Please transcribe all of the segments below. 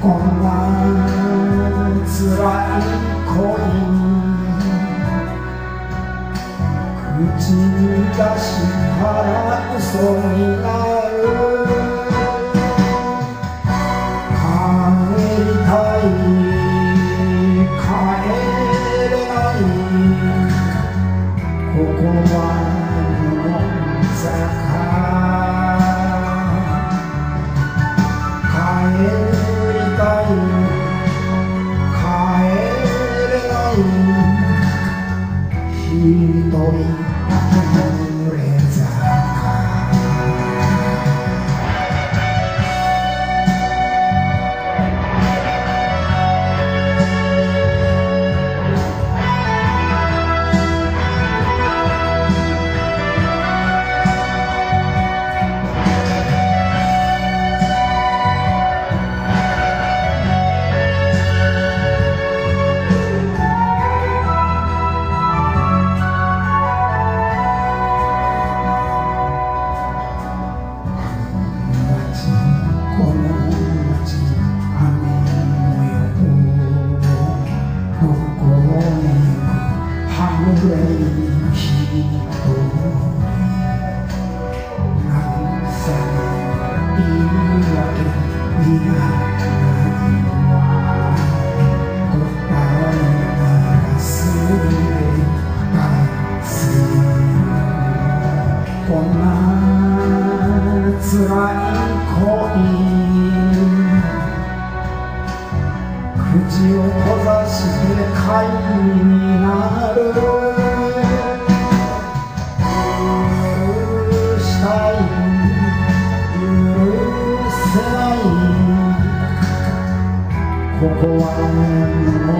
こんな辛い恋。口に出したら嘘になるな口を閉ざして会にな。る許したい許せないここは無門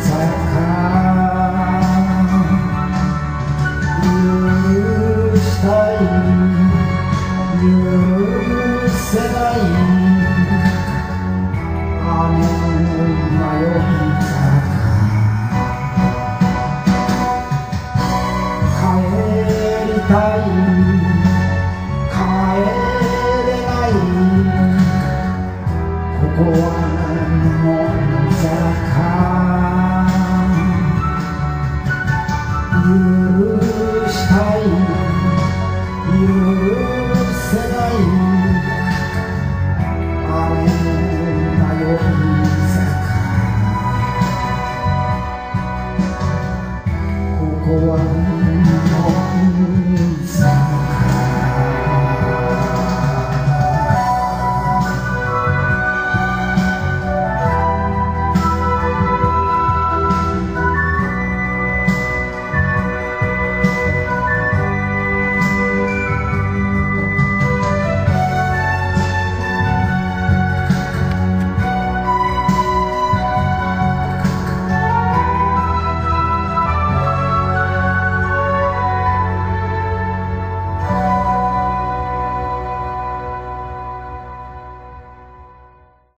坂たい帰れないここは無門坂許したい許せない雨の迷い坂ここは